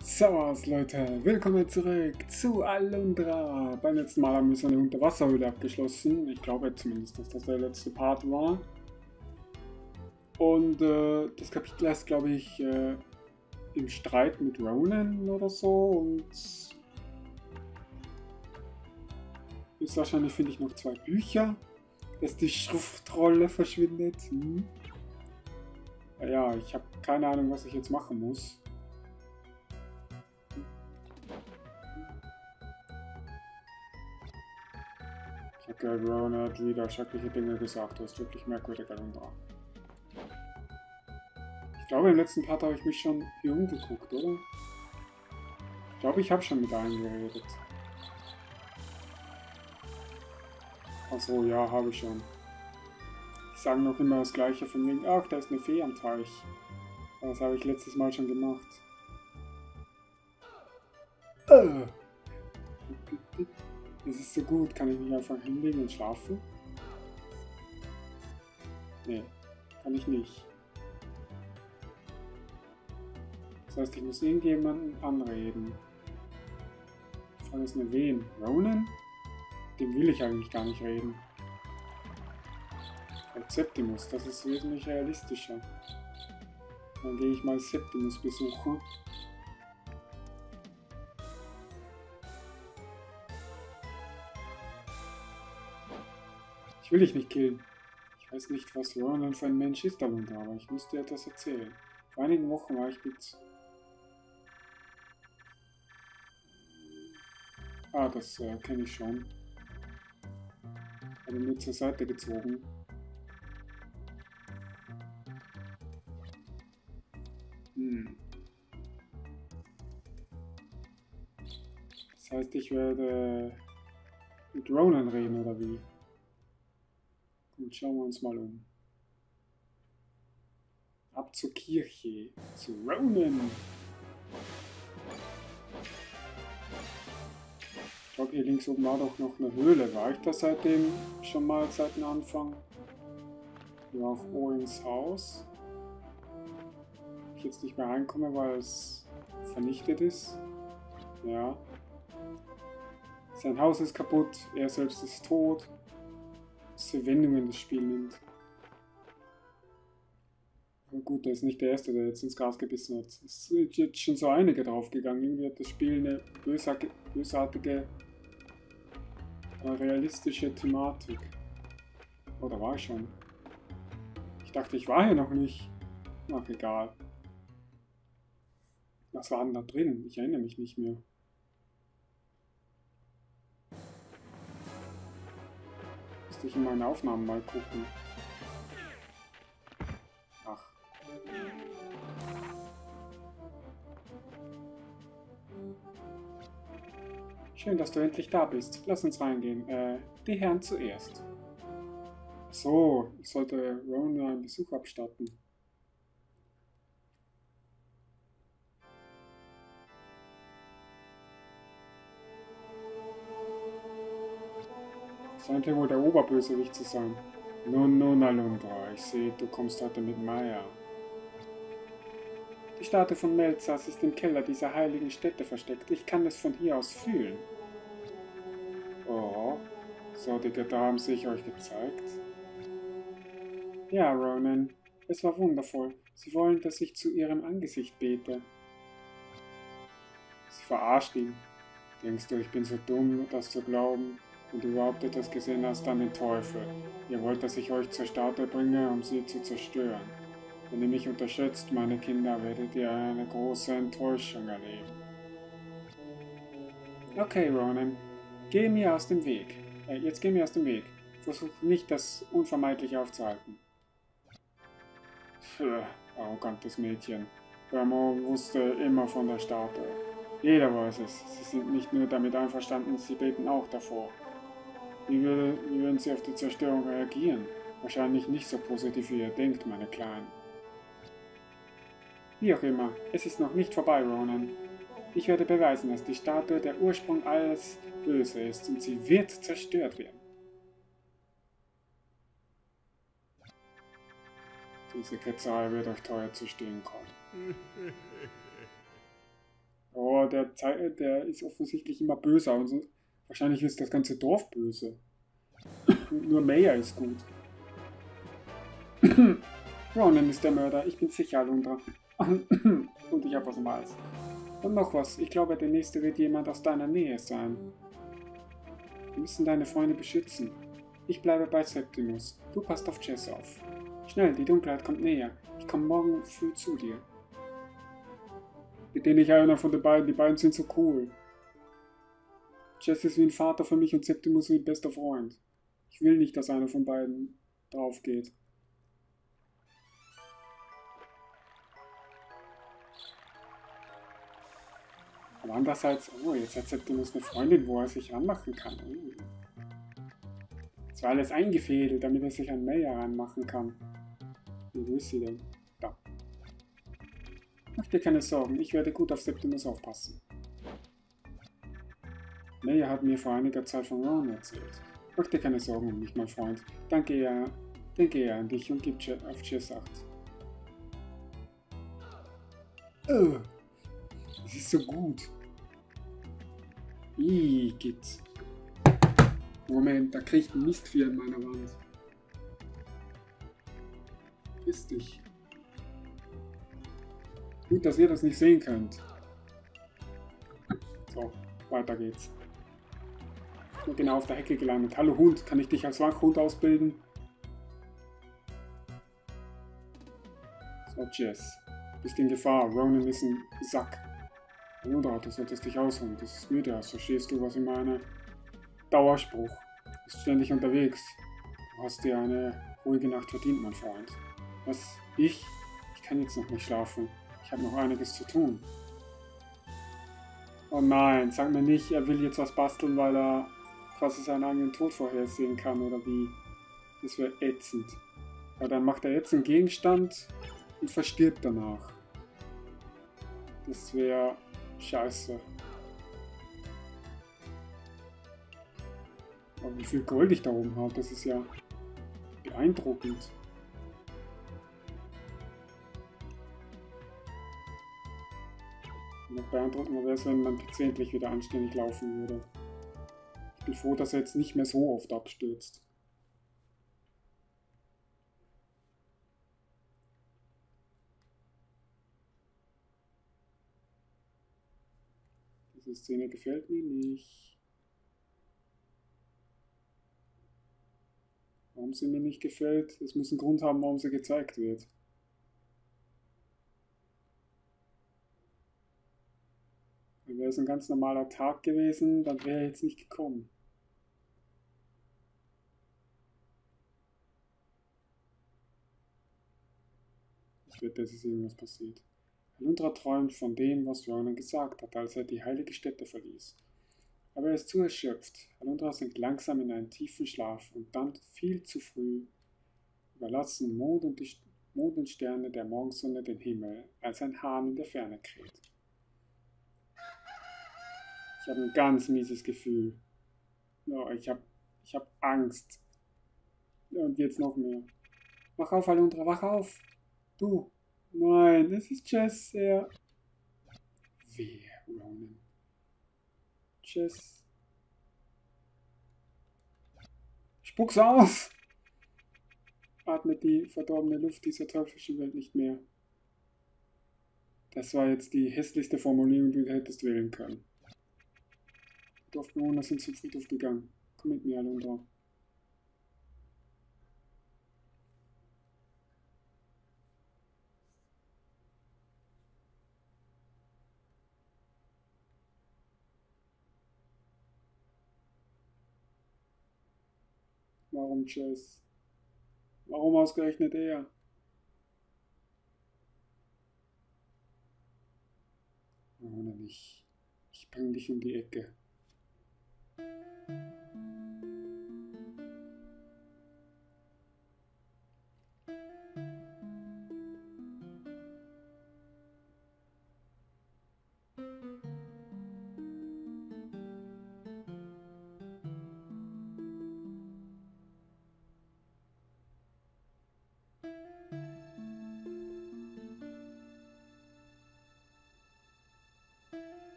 Servus Leute, willkommen zurück zu Alundra. Beim letzten Mal haben wir so eine Unterwasserhöhle abgeschlossen. Ich glaube zumindest, dass das der letzte Part war. Und äh, das Kapitel ist, glaube ich, äh, im Streit mit Ronan oder so. Und ist wahrscheinlich, finde ich, noch zwei Bücher, dass die Schriftrolle verschwindet. Hm. Ja, ich habe keine Ahnung, was ich jetzt machen muss. Gehört, Ron hat wieder schreckliche Dinge gesagt. Du hast wirklich merkwürdige Alundra. Ich glaube, im letzten Part habe ich mich schon hier umgeguckt, oder? Ich glaube, ich habe schon mit einem geredet. Achso, ja, habe ich schon. Ich sage noch immer das gleiche von wegen, ach, da ist eine Fee am Teich. Das habe ich letztes Mal schon gemacht. Äh. Das ist so gut. Kann ich mich einfach hinlegen und schlafen? Nee, kann ich nicht. Das heißt, ich muss irgendjemanden anreden. Die Frage ist nur wen? Ronan? Dem will ich eigentlich gar nicht reden. Vielleicht Septimus, das ist wesentlich realistischer. Dann gehe ich mal Septimus besuchen. Ich will dich nicht killen. Ich weiß nicht, was Ronan für ein Mensch ist darunter, aber ich musste etwas erzählen. Vor einigen Wochen war ich mit... Ah, das äh, kenne ich schon. Habe mir zur Seite gezogen. Hm. Das heißt, ich werde mit Ronan reden, oder wie? Gut, schauen wir uns mal um. Ab zur Kirche, zu Ronan. Ich glaube, hier links oben war doch noch eine Höhle. War ich da seitdem schon mal seit dem Anfang? Hier auf Owens Haus. Ich jetzt nicht mehr reinkomme, weil es vernichtet ist. Ja. Sein Haus ist kaputt, er selbst ist tot. Für Wendungen das Spiel nimmt. Aber gut, er ist nicht der Erste, der jetzt ins Gras gebissen hat. Es sind jetzt schon so einige draufgegangen. Irgendwie hat das Spiel eine bösartige, bösartige realistische Thematik. Oh, da war ich schon. Ich dachte, ich war hier noch nicht. Ach, egal. Was war denn da drin? Ich erinnere mich nicht mehr. Müsste ich in meine Aufnahmen mal gucken. Ach. Schön, dass du endlich da bist. Lass uns reingehen. Äh, die Herren zuerst. So, ich sollte Rona einen Besuch abstatten. Scheint ja wohl der Oberbösewicht zu sein. Nun, nun, Alundra, ich sehe, du kommst heute mit Maya. Die Statue von Melzas ist im Keller dieser heiligen Stätte versteckt. Ich kann es von hier aus fühlen. Oh, so die Götter haben sich euch gezeigt. Ja, Ronan, es war wundervoll. Sie wollen, dass ich zu ihrem Angesicht bete. Sie verarscht ihn. Denkst du, ich bin so dumm, das zu glauben? Und überhaupt etwas gesehen hast, dann den Teufel. Ihr wollt, dass ich euch zur Statue bringe, um sie zu zerstören. Wenn ihr mich unterschätzt, meine Kinder, werdet ihr eine große Enttäuschung erleben. Okay, Ronan, geh mir aus dem Weg. Äh, jetzt geh mir aus dem Weg. Versuch nicht, das Unvermeidliche aufzuhalten. Pff, arrogantes Mädchen. Bermo wusste immer von der Statue. Jeder weiß es. Sie sind nicht nur damit einverstanden, sie beten auch davor. Wie, würde, wie würden Sie auf die Zerstörung reagieren? Wahrscheinlich nicht so positiv, wie ihr denkt, meine Kleinen. Wie auch immer, es ist noch nicht vorbei, Ronan. Ich werde beweisen, dass die Statue der Ursprung alles Böse ist und sie wird zerstört werden. Diese Ketzerei wird euch teuer zu stehen kommen. aber der, der ist offensichtlich immer böser. Also wahrscheinlich ist das ganze Dorf böse. Nur Mayer ist gut. Ronan ist der Mörder. Ich bin sicher, Alundra. Und ich habe was Hals. Und noch was. Ich glaube, der nächste wird jemand aus deiner Nähe sein. Wir müssen deine Freunde beschützen. Ich bleibe bei Septimus. Du passt auf Jess auf. Schnell, die Dunkelheit kommt näher. Ich komme morgen früh zu dir. Mit denen ich einer von den beiden. Die beiden sind so cool. Jess ist wie ein Vater für mich und Septimus wie ein bester Freund. Ich will nicht, dass einer von beiden drauf geht. Aber andererseits, oh, jetzt hat Septimus eine Freundin, wo er sich ranmachen kann. Oh. Das war alles eingefädelt, damit er sich an Maya ranmachen kann. Wo ist sie denn? Da. Mach dir keine Sorgen, ich werde gut auf Septimus aufpassen. Maya hat mir vor einiger Zeit von Ron erzählt. Mach dir keine Sorgen um mich, mein Freund. Danke eher, denke eher an dich und gib auf Jess acht. Oh, es ist so gut. Igitt. Moment, da kriegt ein Mistvieh an meiner Wand. Ist dich. Gut, dass ihr das nicht sehen könnt. So, weiter geht's. Genau auf der Hecke gelandet. Hallo Hund, kann ich dich als Wachhund ausbilden? So, Jess. Bist in Gefahr. Ronan ist ein Sack. Bruder, du solltest dich ausruhen. Das ist mir das. Verstehst du, was ich meine? Dauerspruch. Bist ständig unterwegs. Du hast dir eine ruhige Nacht verdient, mein Freund. Was? Ich? Ich kann jetzt noch nicht schlafen. Ich habe noch einiges zu tun. Oh nein, sag mir nicht, er will jetzt was basteln, weil er quasi seinen eigenen Tod vorhersehen kann oder wie. Das wäre ätzend. Aber dann macht er jetzt einen Gegenstand und verstirbt danach. Das wäre Scheiße. Aber wie viel Gold ich da oben habe, das ist ja beeindruckend. Noch beeindruckender wäre es, wenn mein PC endlich wieder anständig laufen würde. Bin froh, dass er jetzt nicht mehr so oft abstürzt. Diese Szene gefällt mir nicht. Warum sie mir nicht gefällt? Es muss einen Grund haben, warum sie gezeigt wird. Wäre es ein ganz normaler Tag gewesen, dann wäre er jetzt nicht gekommen. Ich wette, es irgendwas passiert. Alundra träumt von dem, was Ronan gesagt hat, als er die heilige Stätte verließ. Aber er ist zu erschöpft. Alundra sinkt langsam in einen tiefen Schlaf und dann viel zu früh überlassen Mond und, die Mond und Sterne der Morgensonne den Himmel, als ein Hahn in der Ferne kräht. Ich habe ein ganz mieses Gefühl. Oh, ich habe ich hab Angst. Und jetzt noch mehr. Wach auf, Alundra, wach auf! Du, Nein, es ist Jess, er. Wer, Ronan? Jess. Spuck's aus! Atmet die verdorbene Luft dieser teuflischen Welt nicht mehr. Das war jetzt die hässlichste Formulierung, die du hättest wählen können. Die Dorfbewohner sind zum Friedhof gegangen. Komm mit mir, Alundra. Warum Chess? Warum ausgerechnet er? Ohne mich. Ich bring dich um die Ecke.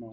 能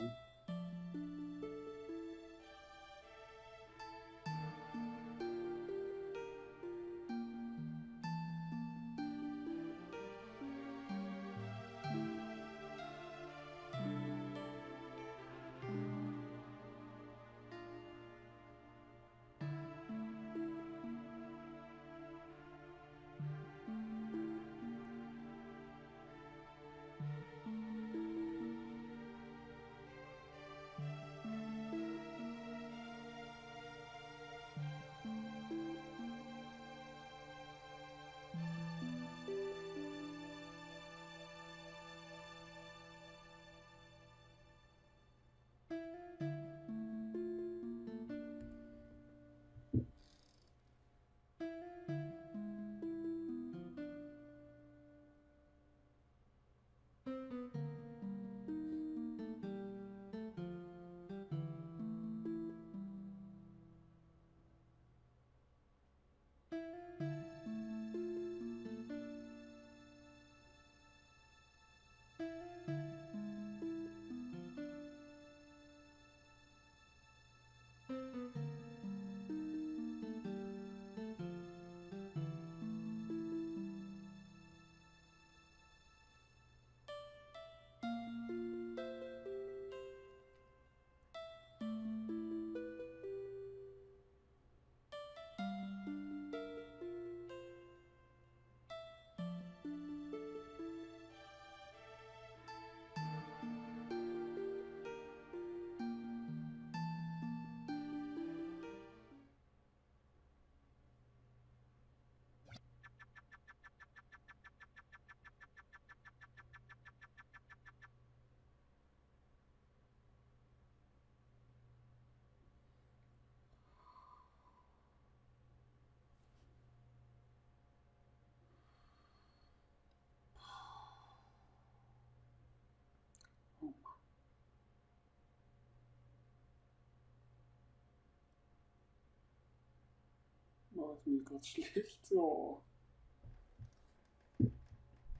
Oh, ist mir gerade schlecht. Oh.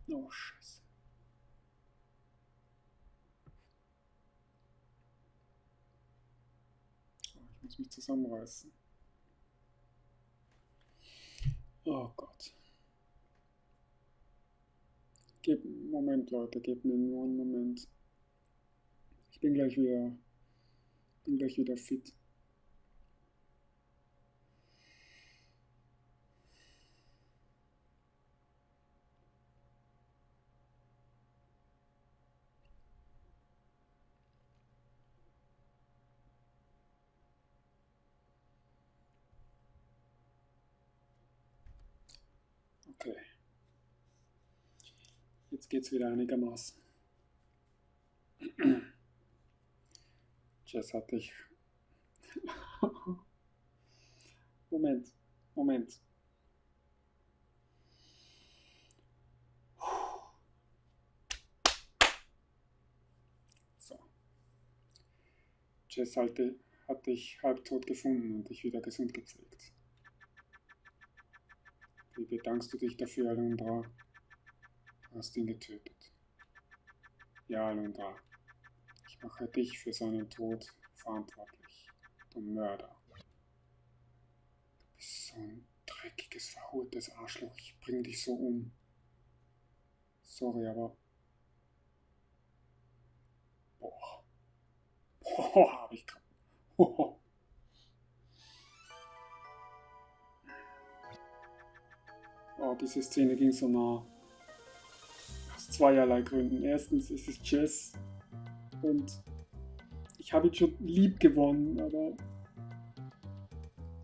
Oh, Scheiße. Oh, ich muss mich zusammenreißen. Oh Gott. Gib, Moment, Leute, gebt mir nur einen Moment. Ich bin gleich wieder, bin gleich wieder fit. Okay. Jetzt geht's wieder einigermaßen. Jess hatte ich. Moment, Moment. So. Jess hatte, hatte ich halbtot gefunden und dich wieder gesund gepflegt. Wie bedankst du dich dafür, Alundra? Hast ihn getötet. Ja, Alundra. Ich mache dich für seinen Tod verantwortlich, du Mörder. Du bist so ein dreckiges, verhurtes Arschloch. Ich bring dich so um. Sorry, aber... Boah. Boah, hab ich. Boah. Oh, diese Szene ging so nah. Zweierlei Gründen. Erstens ist es Jess und ich habe ihn schon lieb gewonnen, aber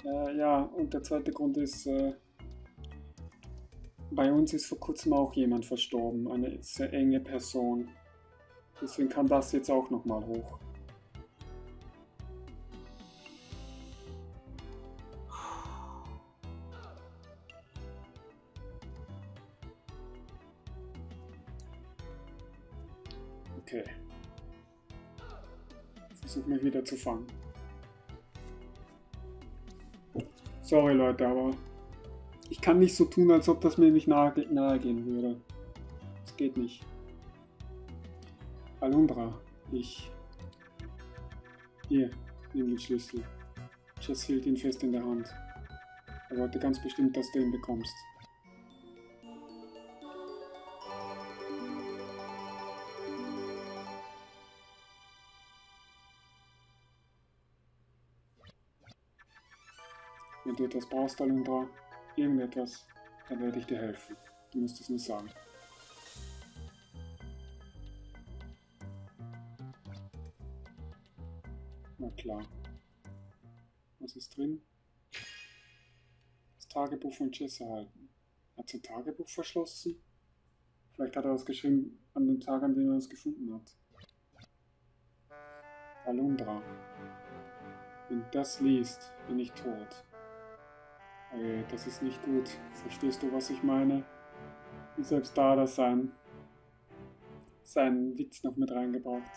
äh, ja, und der zweite Grund ist, äh, bei uns ist vor kurzem auch jemand verstorben, eine sehr enge Person. Deswegen kam das jetzt auch nochmal hoch. Zu. Sorry Leute, aber ich kann nicht so tun, als ob das mir nicht nahe, nahe gehen würde. Das geht nicht. Alundra, ich Hier, nimm den Schlüssel. Jess hielt ihn fest in der Hand. Er wollte ganz bestimmt, dass du ihn bekommst. Du etwas brauchst, Alundra, irgendetwas, dann werde ich dir helfen. Du musst es nur sagen. Na klar. Was ist drin? Das Tagebuch von Jess erhalten. Hat sein Tagebuch verschlossen? Vielleicht hat er es geschrieben an dem Tag, an dem er es gefunden hat. Alundra. Wenn das liest, bin ich tot. Okay, das ist nicht gut. Verstehst du, was ich meine? Und selbst da hat er sein, seinen Witz noch mit reingebracht.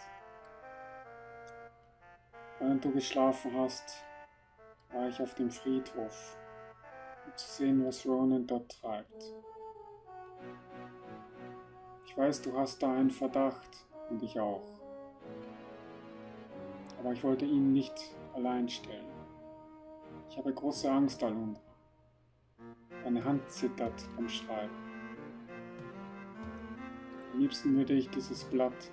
Während du geschlafen hast, war ich auf dem Friedhof, um zu sehen, was Ronan dort treibt. Ich weiß, du hast da einen Verdacht und ich auch. Aber ich wollte ihn nicht allein stellen. Ich habe große Angst, Alundra. Deine Hand zittert beim Schreiben. Am liebsten würde ich dieses Blatt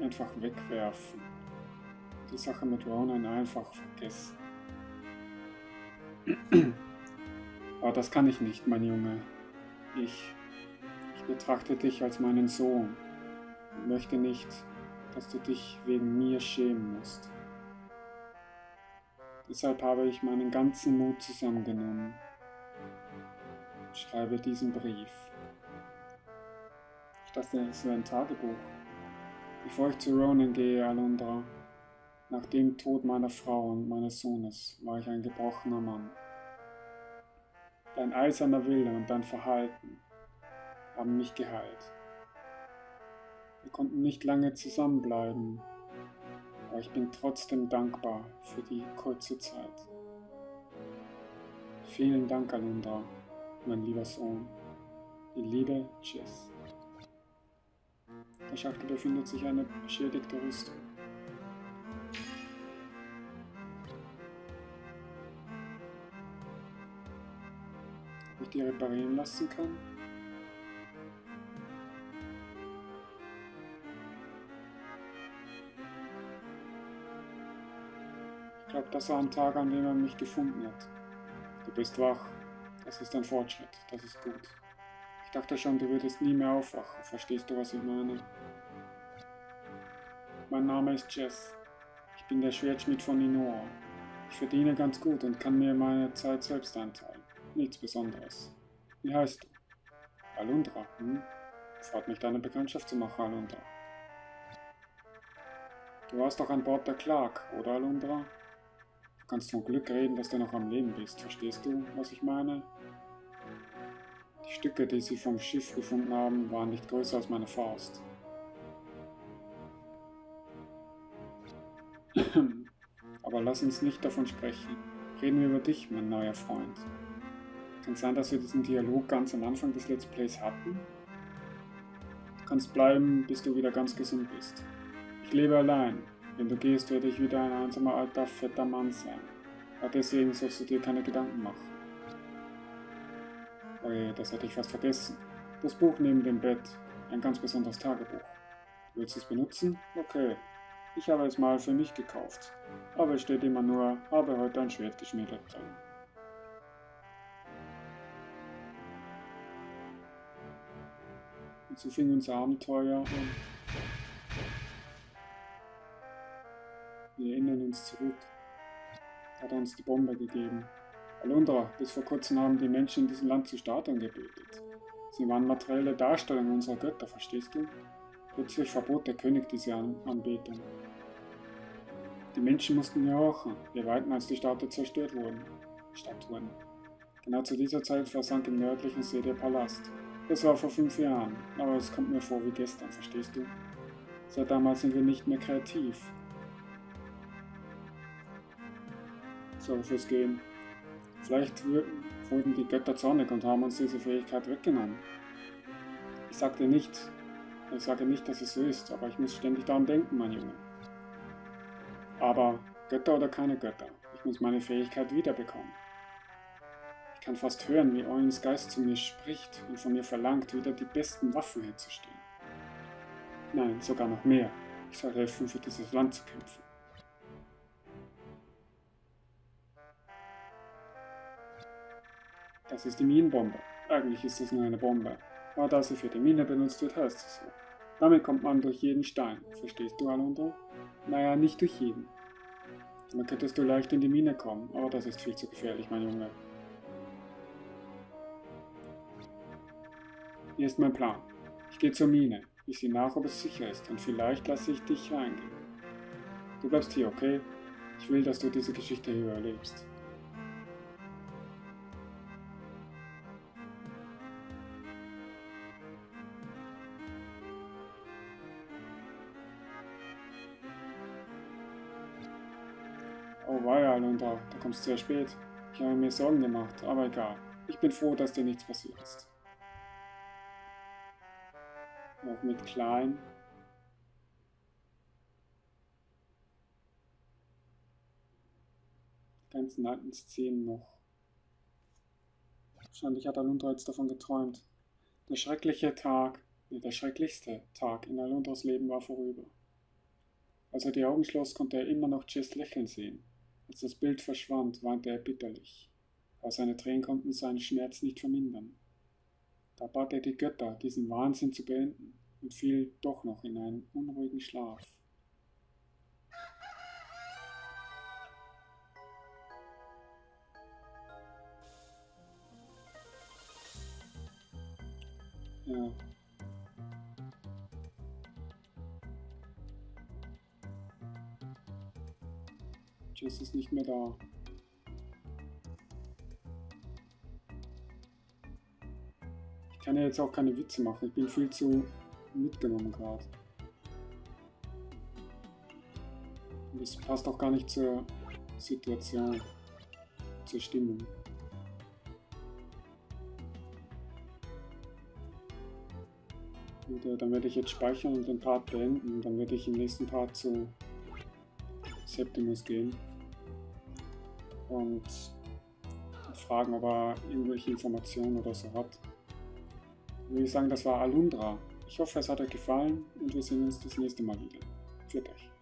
einfach wegwerfen. Die Sache mit Ronan einfach vergessen. Aber das kann ich nicht, mein Junge. Ich, ich betrachte dich als meinen Sohn und möchte nicht, dass du dich wegen mir schämen musst. Deshalb habe ich meinen ganzen Mut zusammengenommen schreibe diesen Brief. Ich dachte, es wäre ein Tagebuch. Bevor ich zu Ronan gehe, Alundra, nach dem Tod meiner Frau und meines Sohnes, war ich ein gebrochener Mann. Dein eiserner Wille und dein Verhalten haben mich geheilt. Wir konnten nicht lange zusammenbleiben, aber ich bin trotzdem dankbar für die kurze Zeit. Vielen Dank, Alundra mein lieber Sohn. Liebe, Jess. Der Schachtel befindet sich eine beschädigte Rüstung. Ich die reparieren lassen kann? Ich glaube, das war ein Tag, an dem er mich gefunden hat. Du bist wach. Das ist ein Fortschritt, das ist gut. Ich dachte schon, du würdest nie mehr aufwachen. Verstehst du, was ich meine? Mein Name ist Jess. Ich bin der Schwertschmied von Inoa. Ich verdiene ganz gut und kann mir meine Zeit selbst einteilen. Nichts Besonderes. Wie heißt du? Alundra, hm? Freut mich, deine Bekanntschaft zu machen, Alundra. Du warst doch an Bord der Clark, oder Alundra? Du kannst von Glück reden, dass du noch am Leben bist. Verstehst du, was ich meine? Die Stücke, die sie vom Schiff gefunden haben, waren nicht größer als meine Faust. Aber lass uns nicht davon sprechen. Reden wir über dich, mein neuer Freund. Kann sein, dass wir diesen Dialog ganz am Anfang des Let's Plays hatten? Du kannst bleiben, bis du wieder ganz gesund bist. Ich lebe allein. Wenn du gehst, werde ich wieder ein einsamer alter, fetter Mann sein. Aber deswegen sollst du dir keine Gedanken machen. Oje, das hatte ich fast vergessen. Das Buch neben dem Bett. Ein ganz besonderes Tagebuch. Willst du es benutzen? Okay. Ich habe es mal für mich gekauft. Aber es steht immer nur, habe heute ein Schwert geschmiedet drin. Und so fing unser Abenteuer an. Wir erinnern uns zurück. Hat uns die Bombe gegeben. Alundra, bis vor kurzem haben die Menschen in diesem Land zu Statuen gebetet. Sie waren materielle Darstellungen unserer Götter, verstehst du? Plötzlich verbot der König diese An Anbetung. Die Menschen mussten gehorchen, je weiter als die Statuen zerstört wurden. Statuen. Genau zu dieser Zeit versank im nördlichen See der Palast. Das war vor fünf Jahren, aber es kommt mir vor wie gestern, verstehst du? Seit damals sind wir nicht mehr kreativ. Sorry fürs Gehen. Vielleicht wurden die Götter zornig und haben uns diese Fähigkeit weggenommen. Ich sagte nicht, ich sage nicht, dass es so ist, aber ich muss ständig daran denken, mein Junge. Aber Götter oder keine Götter, ich muss meine Fähigkeit wiederbekommen. Ich kann fast hören, wie Oins Geist zu mir spricht und von mir verlangt, wieder die besten Waffen herzustellen. Nein, sogar noch mehr. Ich soll helfen, für dieses Land zu kämpfen. Das ist die Minenbombe. Eigentlich ist es nur eine Bombe. Aber da sie für die Mine benutzt wird, heißt es so. Damit kommt man durch jeden Stein. Verstehst du, Alondra? Naja, nicht durch jeden. Damit könntest du leicht in die Mine kommen, aber das ist viel zu gefährlich, mein Junge. Hier ist mein Plan. Ich gehe zur Mine. Ich sehe nach, ob es sicher ist und vielleicht lasse ich dich reingehen. Du bleibst hier, okay? Ich will, dass du diese Geschichte hier erlebst. Du kommst sehr spät. Ich habe mir Sorgen gemacht, aber egal. Ich bin froh, dass dir nichts passiert ist. Noch mit klein. Die ganzen alten Szenen noch. Wahrscheinlich hat Alundra jetzt davon geträumt. Der schreckliche Tag, nee, der schrecklichste Tag in Alundras Leben war vorüber. Als er die Augen schloss, konnte er immer noch Jess lächeln sehen. Als das Bild verschwand, weinte er bitterlich, aber seine Tränen konnten seinen Schmerz nicht vermindern. Da bat er die Götter, diesen Wahnsinn zu beenden, und fiel doch noch in einen unruhigen Schlaf. Ja. Jess ist nicht mehr da. Ich kann ja jetzt auch keine Witze machen. Ich bin viel zu mitgenommen gerade. Das passt auch gar nicht zur Situation, zur Stimmung. Äh, dann werde ich jetzt speichern und den Part beenden. Dann werde ich im nächsten Part zu Septimus gehen und fragen, ob er irgendwelche Informationen oder so hat. Würde ich sagen, das war Alundra. Ich hoffe, es hat euch gefallen und wir sehen uns das nächste Mal wieder. Für euch.